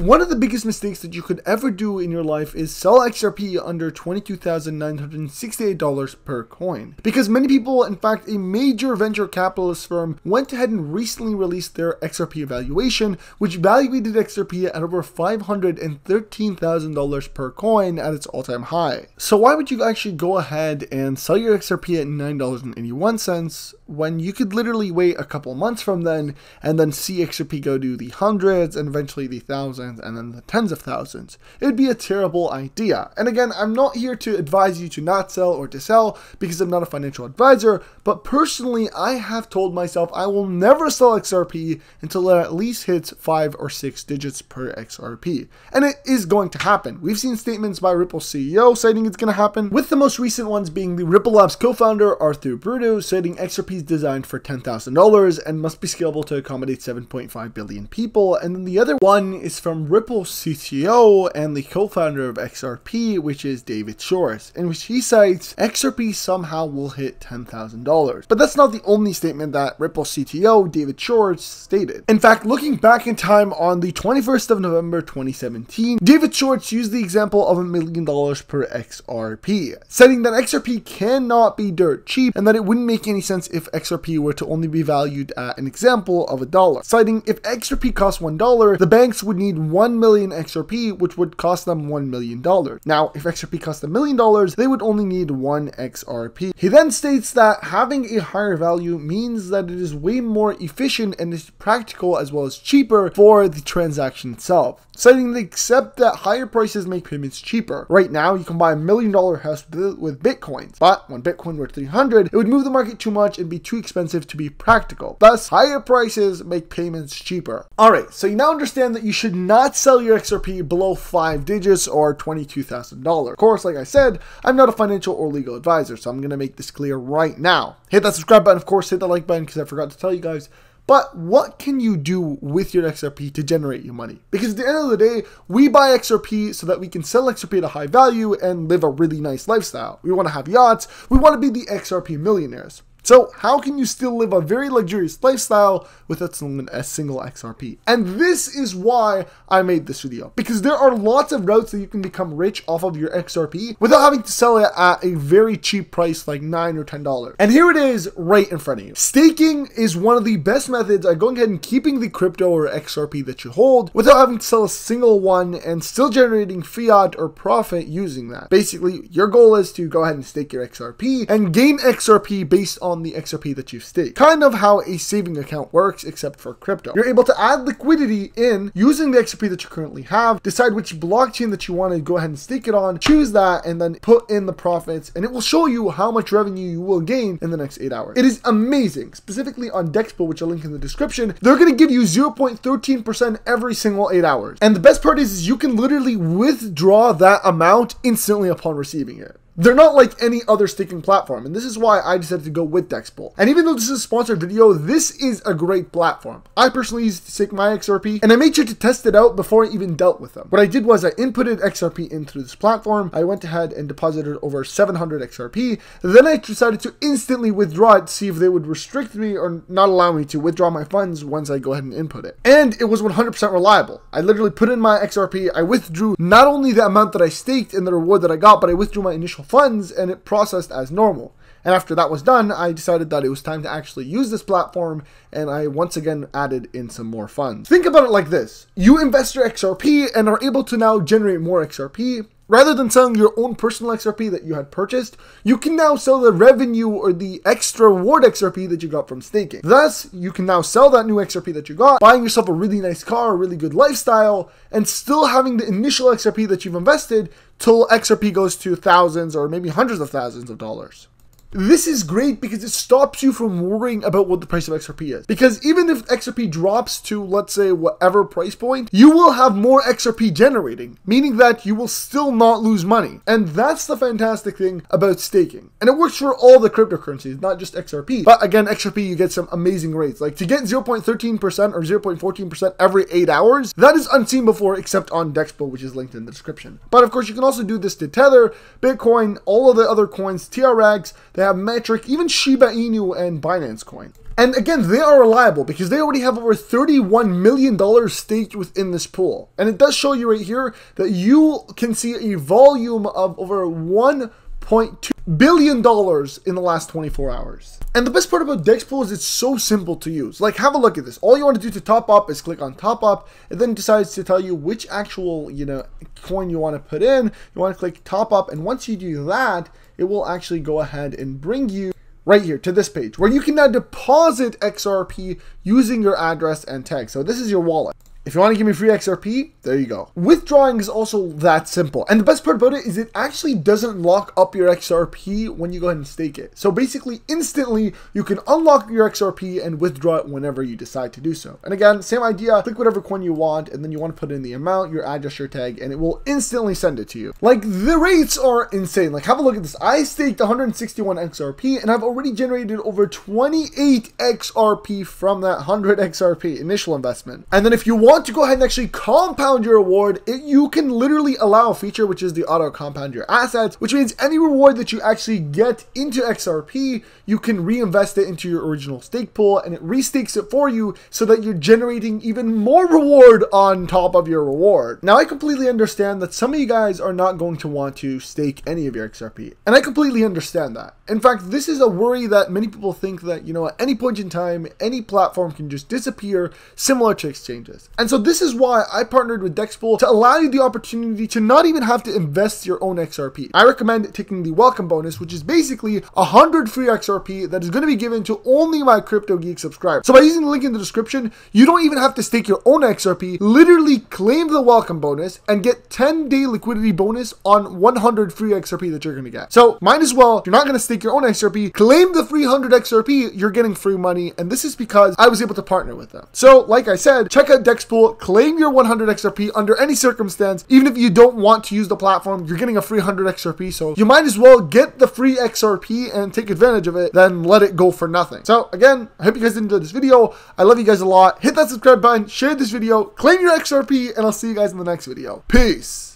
One of the biggest mistakes that you could ever do in your life is sell XRP under $22,968 per coin. Because many people, in fact, a major venture capitalist firm went ahead and recently released their XRP evaluation, which valuated XRP at over $513,000 per coin at its all-time high. So why would you actually go ahead and sell your XRP at $9.81 when you could literally wait a couple months from then and then see XRP go to the hundreds and eventually the thousands and then the tens of thousands? It would be a terrible idea. And again, I'm not here to advise you to not sell or to sell because I'm not a financial advisor, but personally, I have told myself I will never sell XRP until it at least hits five or six digits per XRP. And it is going to happen. We've seen statements by Ripple CEO citing it's going to happen, with the most recent ones being the Ripple Labs co-founder Arthur Britto citing XRP is designed for $10,000 and must be scalable to accommodate 7.5 billion people. And then the other one is from Ripple CTO and the co-founder of XRP, which is David Schwartz, in which he cites XRP somehow will hit $10,000. But that's not the only statement that Ripple CTO David Schwartz stated. In fact, looking back in time on the 21st of November 2017, David Schwartz used the example of a million dollars per XRP, citing that XRP cannot be dirt cheap and that it wouldn't make any sense if XRP were to only be valued at an example of a dollar, citing if XRP cost one dollar, the banks would need 1 million XRP, which would cost them $1 million. Now, if XRP cost a million dollars, they would only need one XRP. He then states that having a higher value means that it is way more efficient and is practical as well as cheaper for the transaction itself citing the except that higher prices make payments cheaper. Right now, you can buy a million dollar house with bitcoins, but when Bitcoin were 300, it would move the market too much and be too expensive to be practical. Thus, higher prices make payments cheaper. Alright, so you now understand that you should not sell your XRP below 5 digits or $22,000. Of course, like I said, I'm not a financial or legal advisor, so I'm going to make this clear right now. Hit that subscribe button, of course, hit the like button because I forgot to tell you guys. But what can you do with your XRP to generate your money? Because at the end of the day, we buy XRP so that we can sell XRP at a high value and live a really nice lifestyle. We want to have yachts. We want to be the XRP millionaires. So how can you still live a very luxurious lifestyle without selling a single XRP? And this is why I made this video. Because there are lots of routes that you can become rich off of your XRP without having to sell it at a very cheap price like 9 or $10. And here it is right in front of you. Staking is one of the best methods of going ahead and keeping the crypto or XRP that you hold without having to sell a single one and still generating fiat or profit using that. Basically, your goal is to go ahead and stake your XRP and gain XRP based on on the XRP that you've staked. Kind of how a saving account works, except for crypto. You're able to add liquidity in using the XRP that you currently have, decide which blockchain that you want to go ahead and stake it on, choose that, and then put in the profits, and it will show you how much revenue you will gain in the next eight hours. It is amazing, specifically on Dexpool, which I'll link in the description. They're going to give you 0.13% every single eight hours. And the best part is, is you can literally withdraw that amount instantly upon receiving it. They're not like any other staking platform, and this is why I decided to go with Dexpool. And even though this is a sponsored video, this is a great platform. I personally used to stake my XRP, and I made sure to test it out before I even dealt with them. What I did was I inputted XRP into this platform, I went ahead and deposited over 700 XRP, then I decided to instantly withdraw it to see if they would restrict me or not allow me to withdraw my funds once I go ahead and input it. And it was 100% reliable. I literally put in my XRP, I withdrew not only the amount that I staked and the reward that I got, but I withdrew my initial funds and it processed as normal. And after that was done, I decided that it was time to actually use this platform and I once again added in some more funds. Think about it like this. You invest your XRP and are able to now generate more XRP. Rather than selling your own personal XRP that you had purchased, you can now sell the revenue or the extra reward XRP that you got from staking. Thus, you can now sell that new XRP that you got, buying yourself a really nice car, a really good lifestyle, and still having the initial XRP that you've invested till XRP goes to thousands or maybe hundreds of thousands of dollars. This is great because it stops you from worrying about what the price of XRP is. Because even if XRP drops to, let's say, whatever price point, you will have more XRP generating, meaning that you will still not lose money. And that's the fantastic thing about staking. And it works for all the cryptocurrencies, not just XRP. But again, XRP, you get some amazing rates. Like to get 0.13% or 0.14% every 8 hours, that is unseen before except on Dexpool, which is linked in the description. But of course, you can also do this to Tether, Bitcoin, all of the other coins, TRX, they have Matic, even Shiba Inu and Binance Coin. And again, they are reliable because they already have over $31 million staked within this pool. And it does show you right here that you can see a volume of over 1.2 billion dollars in the last 24 hours. And the best part about Dexpool is it's so simple to use. Like have a look at this. All you want to do to top up is click on top up. It then decides to tell you which actual, you know, coin you want to put in. You want to click top up and once you do that, it will actually go ahead and bring you right here to this page where you can now deposit XRP using your address and tag. So this is your wallet. If you want to give me free XRP, there you go. Withdrawing is also that simple. And the best part about it is it actually doesn't lock up your XRP when you go ahead and stake it. So basically, instantly, you can unlock your XRP and withdraw it whenever you decide to do so. And again, same idea, click whatever coin you want, and then you want to put in the amount, your address, your tag, and it will instantly send it to you. Like, the rates are insane. Like, have a look at this. I staked 161 XRP, and I've already generated over 28 XRP from that 100 XRP initial investment. And then if you want want to go ahead and actually compound your reward, it, you can literally allow a feature which is the auto compound your assets, which means any reward that you actually get into XRP, you can reinvest it into your original stake pool and it restakes it for you so that you're generating even more reward on top of your reward. Now, I completely understand that some of you guys are not going to want to stake any of your XRP, and I completely understand that. In fact, this is a worry that many people think that, you know, at any point in time, any platform can just disappear, similar to exchanges. And so this is why I partnered with Dexpool to allow you the opportunity to not even have to invest your own XRP. I recommend taking the welcome bonus, which is basically 100 free XRP that is going to be given to only my Crypto Geek subscribers. So by using the link in the description, you don't even have to stake your own XRP, literally claim the welcome bonus and get 10 day liquidity bonus on 100 free XRP that you're going to get. So might as well, you're not going to stake your own XRP, claim the 300 XRP, you're getting free money. And this is because I was able to partner with them. So like I said, check out Dexpool pool, claim your 100 XRP under any circumstance. Even if you don't want to use the platform, you're getting a free 100 XRP. So you might as well get the free XRP and take advantage of it than let it go for nothing. So again, I hope you guys enjoyed this video. I love you guys a lot. Hit that subscribe button, share this video, claim your XRP, and I'll see you guys in the next video. Peace.